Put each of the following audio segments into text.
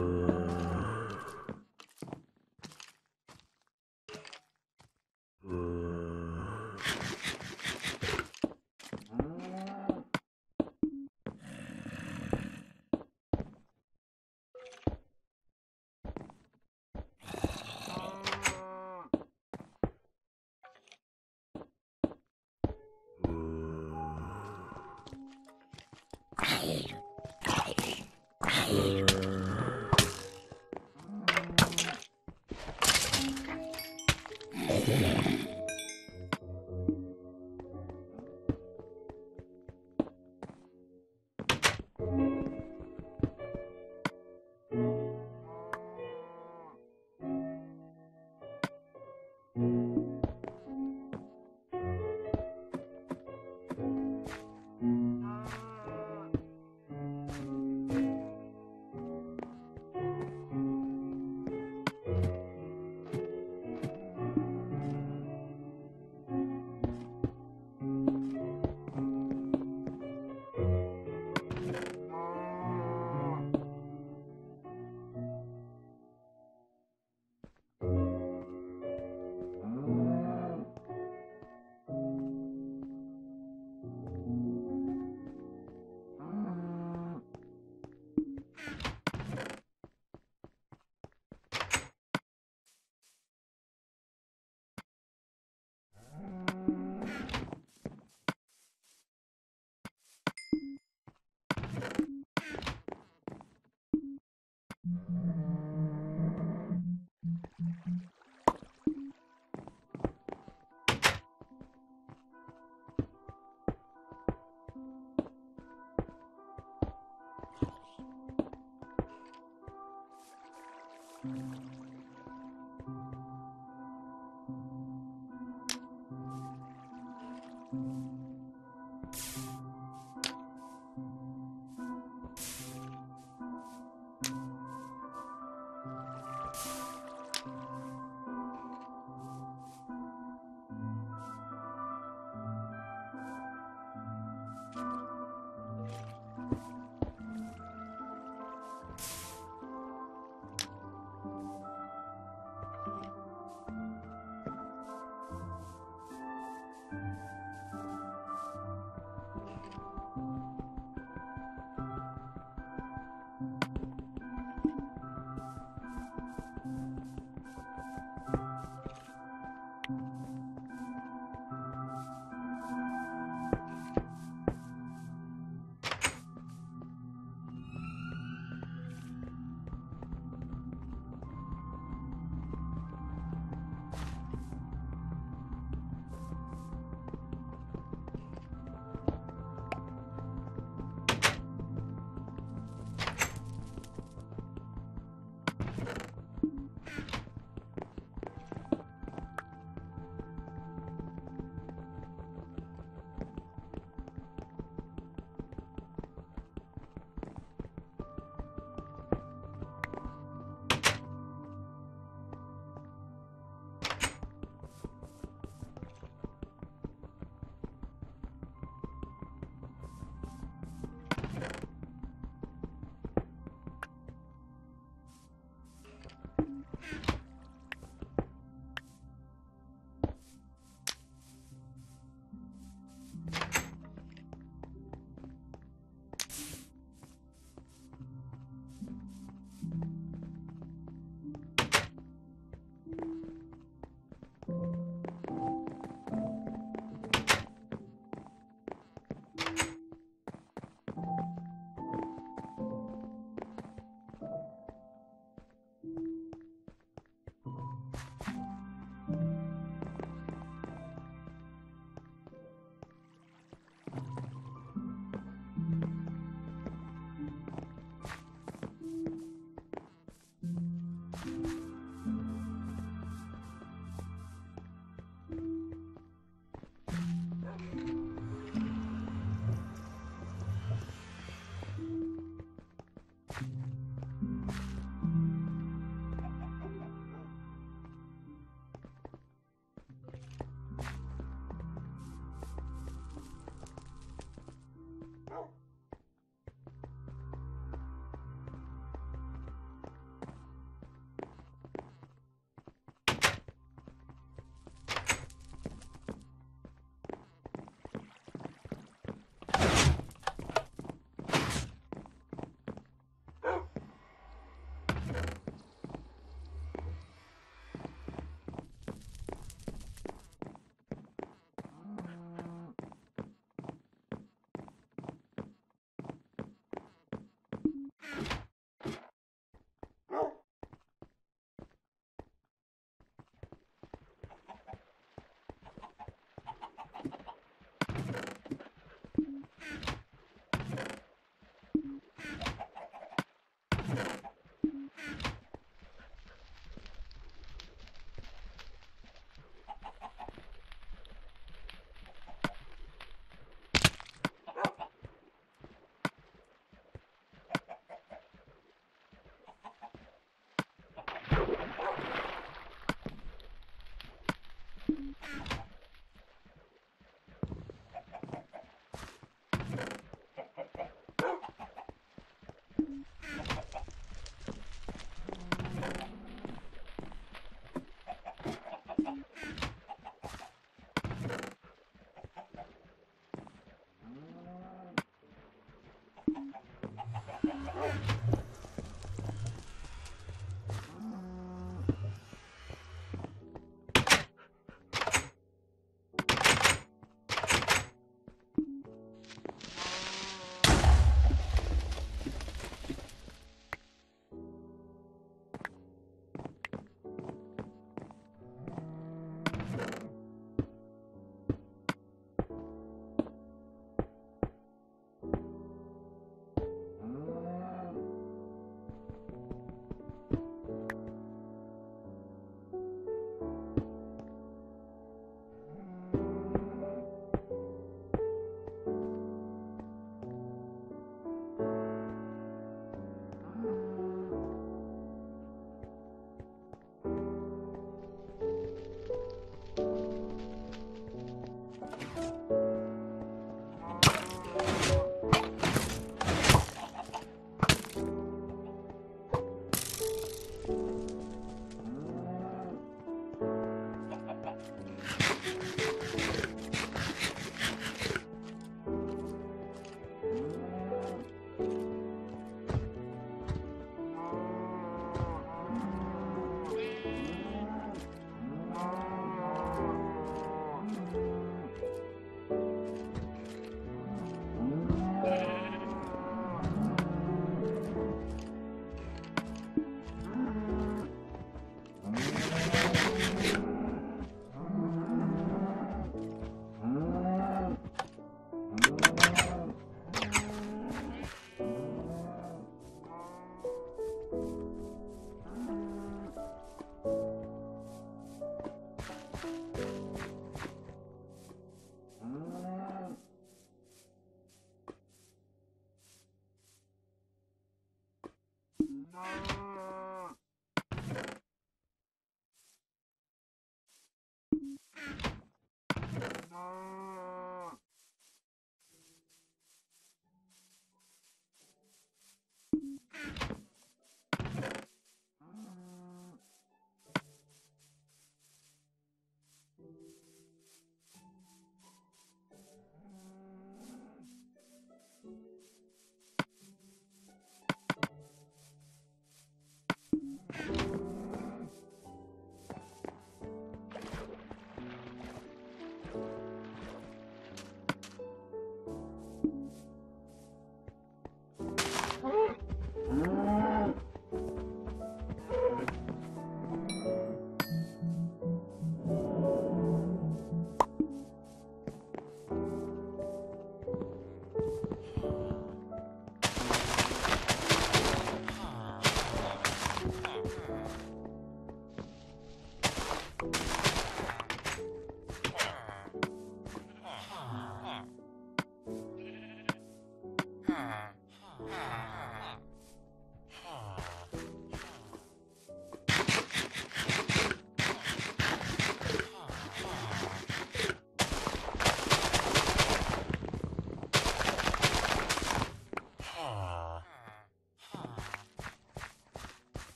Brrr.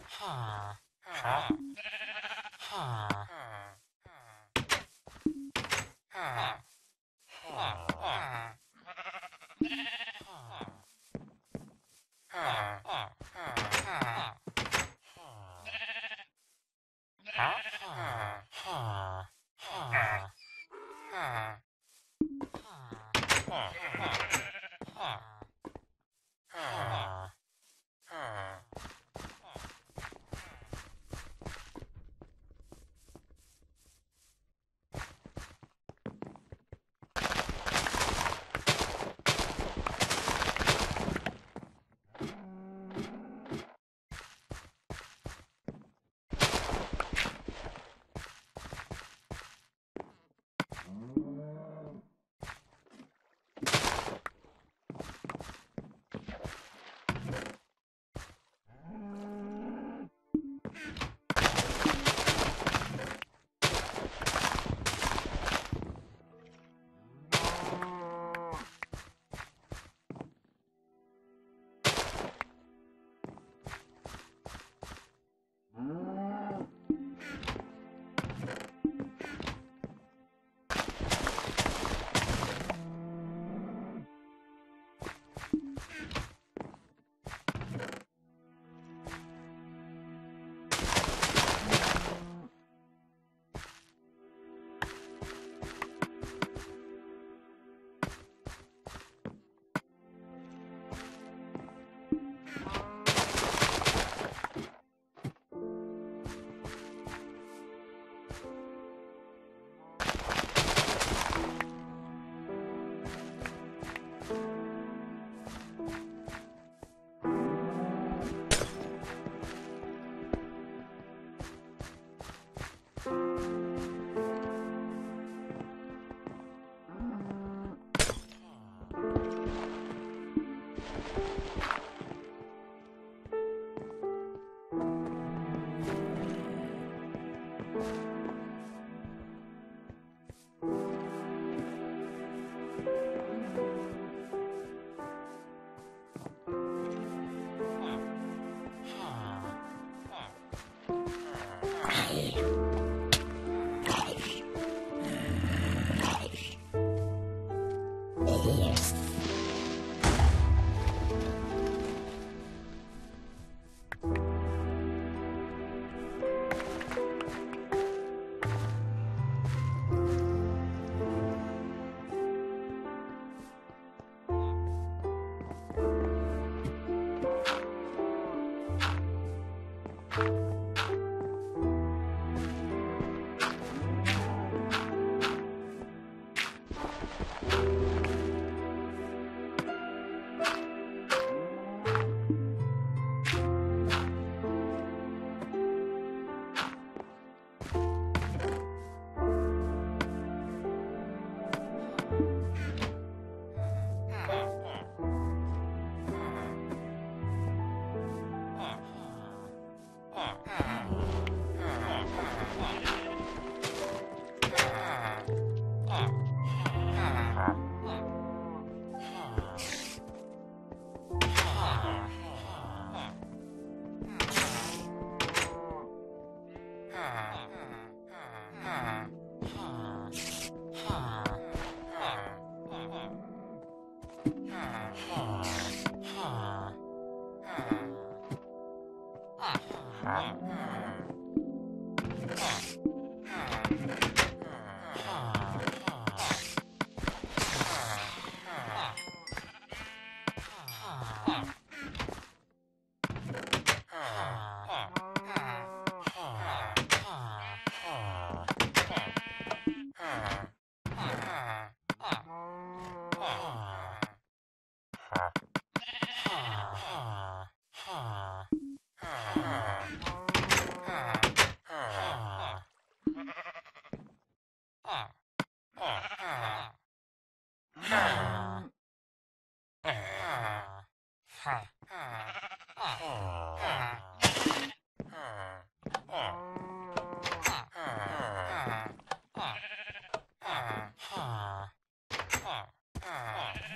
huh ha.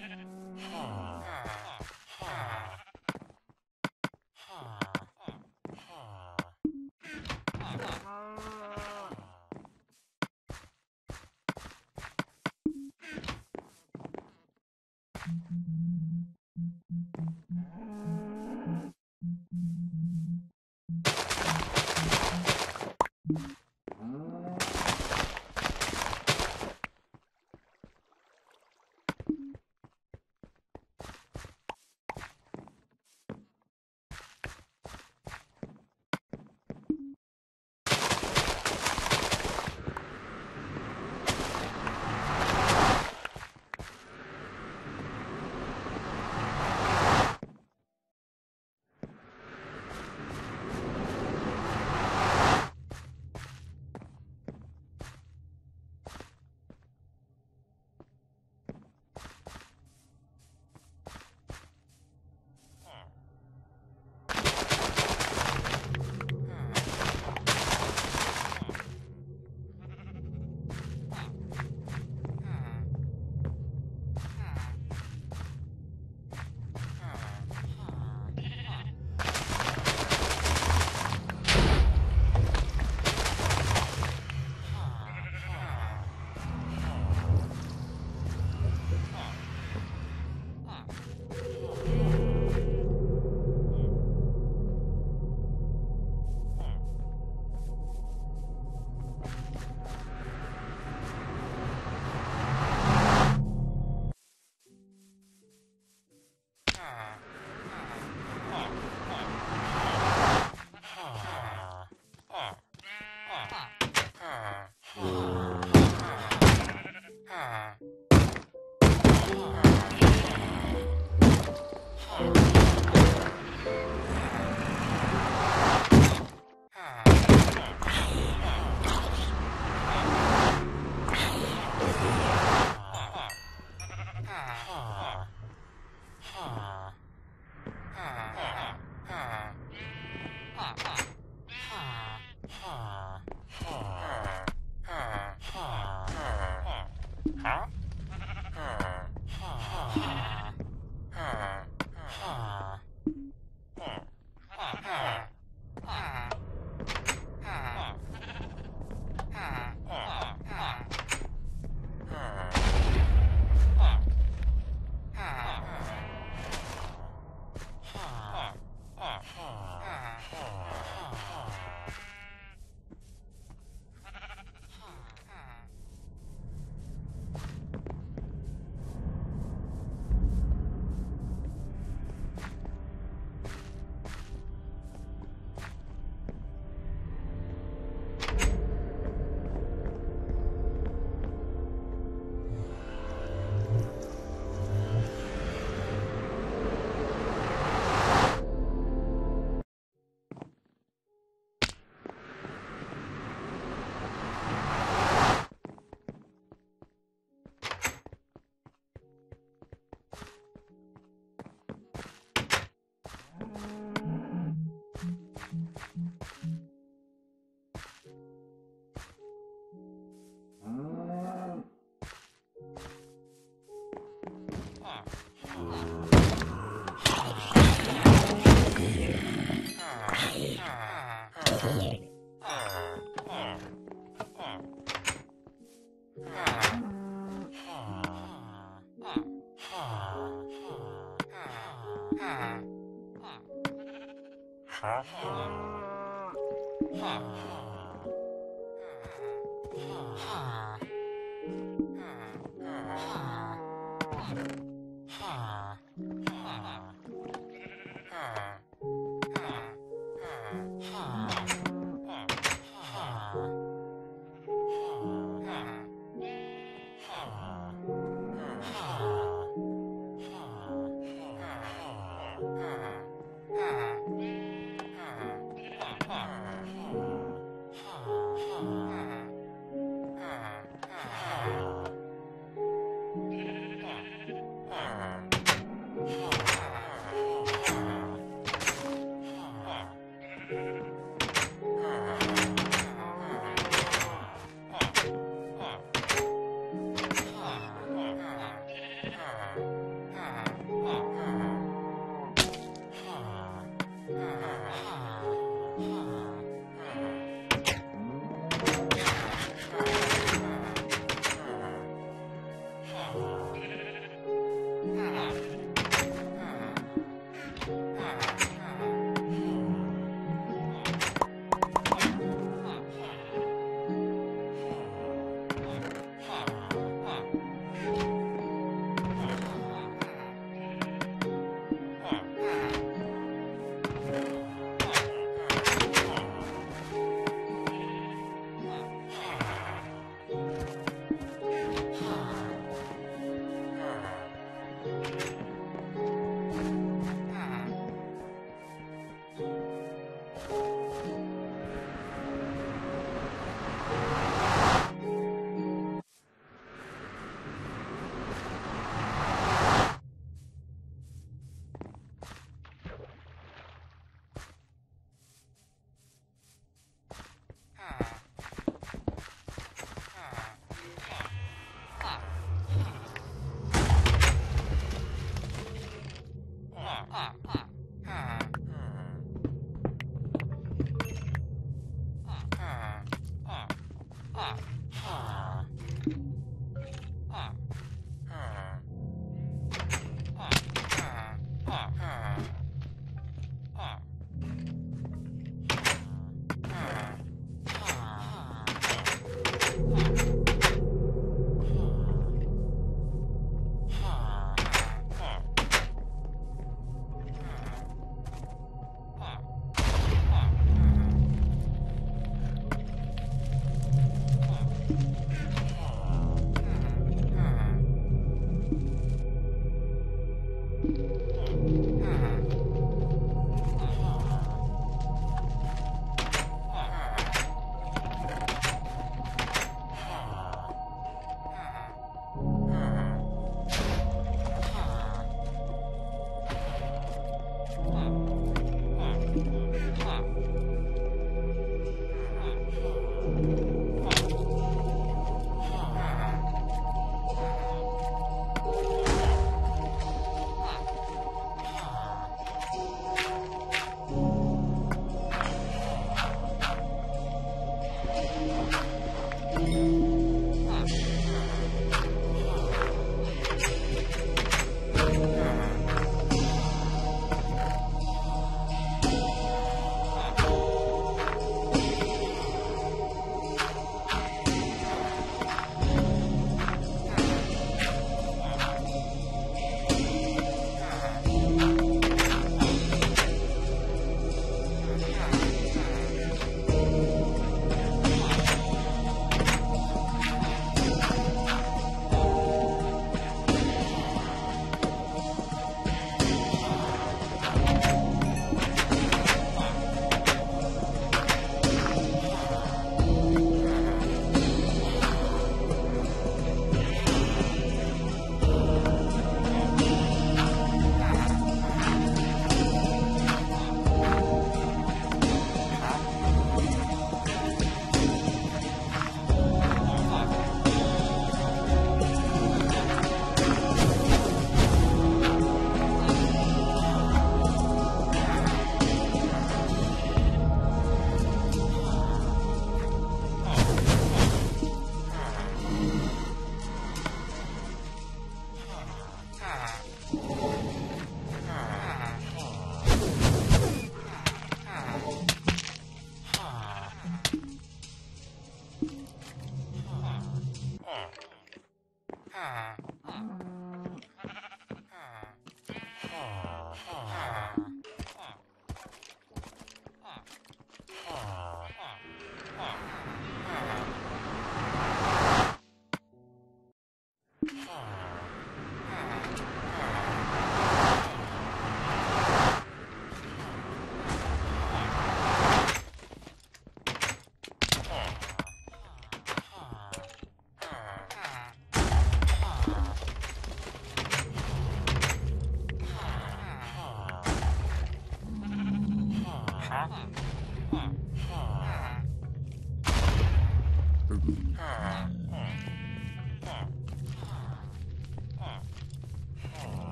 Yeah. Ah.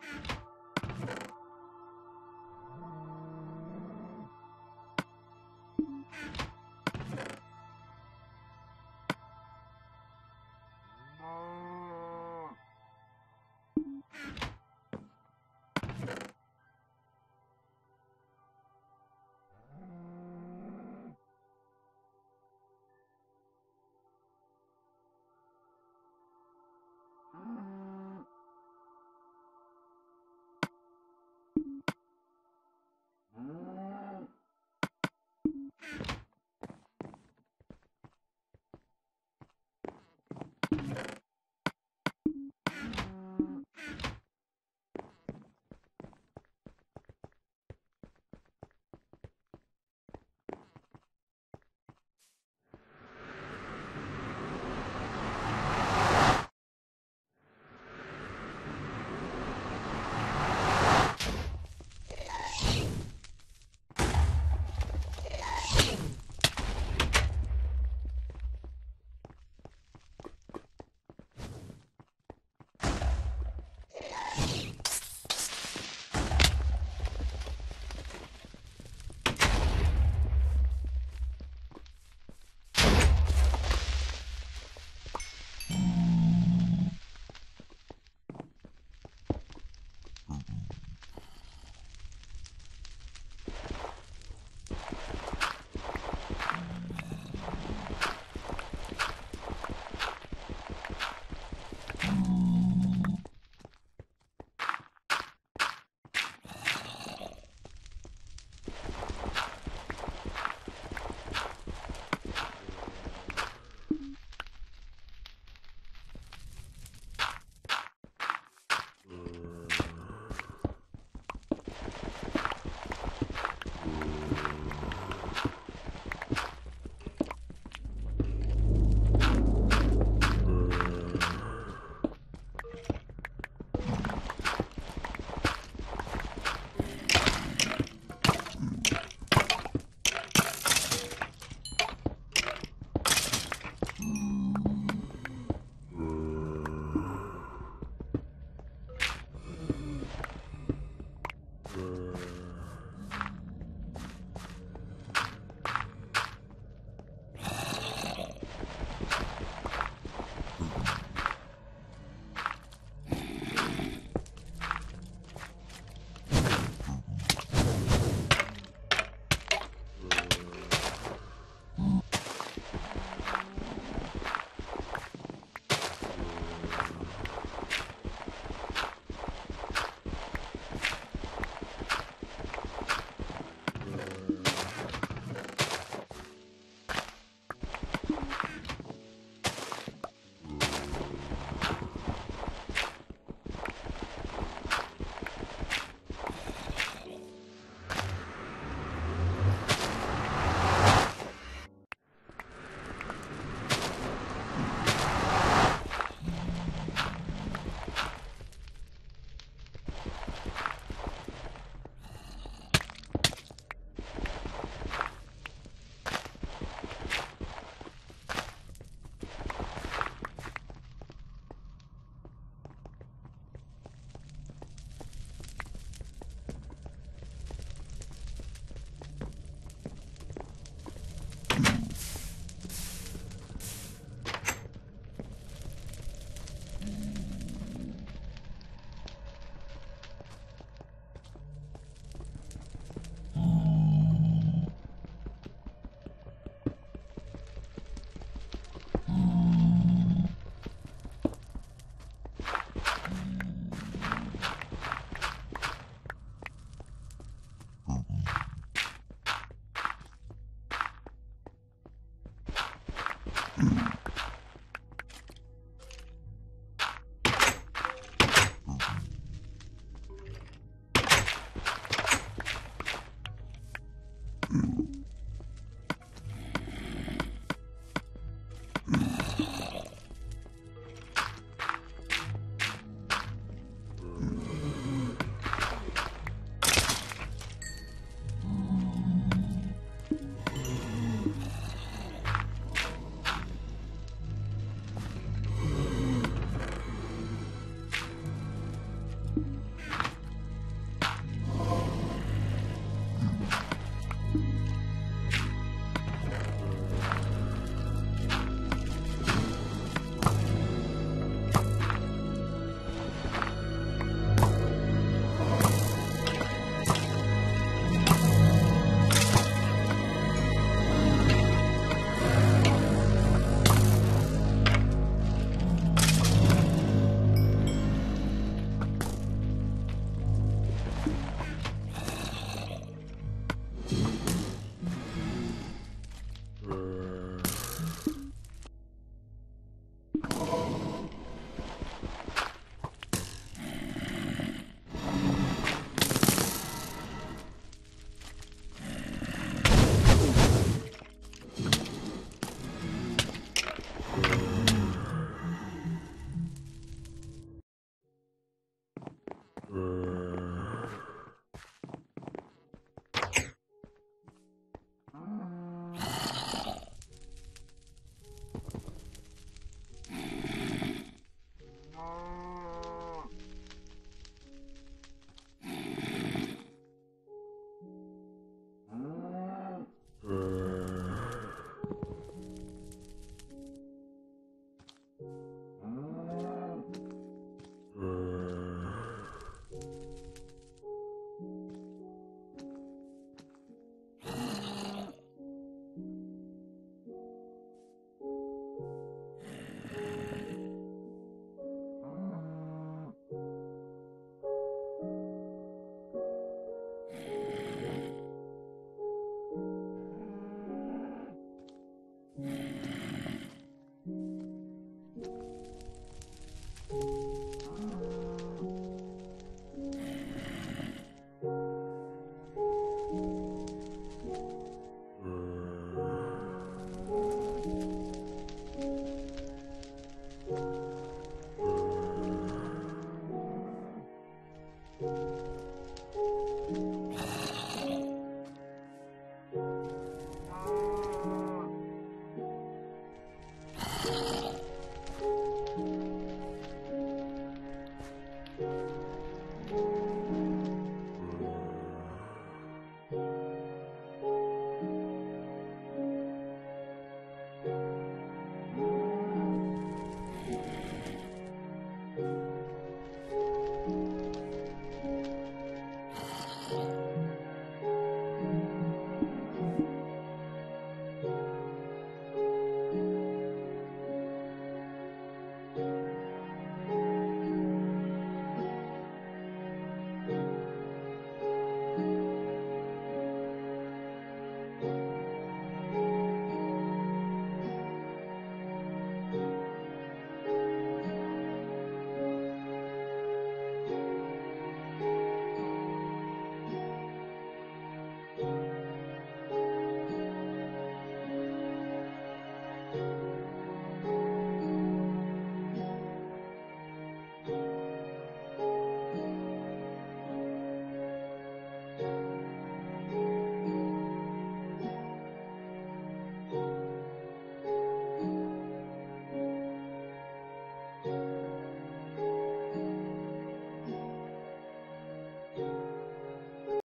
Thank you.